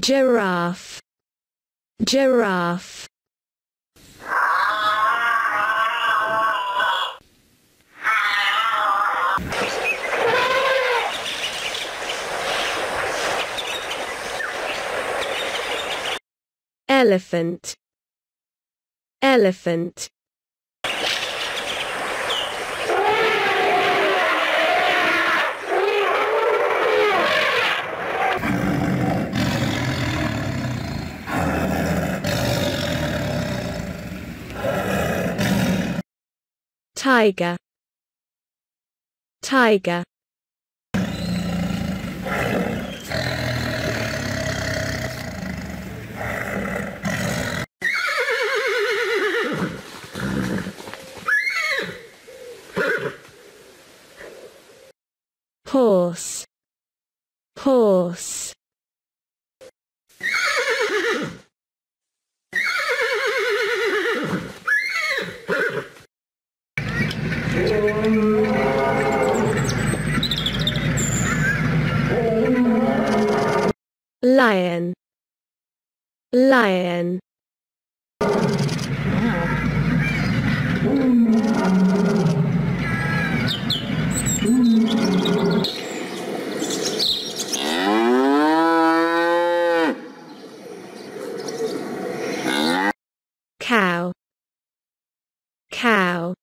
giraffe. Giraffe. Elephant. Elephant tiger. Tiger. Horse. Horse lion. Lion. Cow. Cow.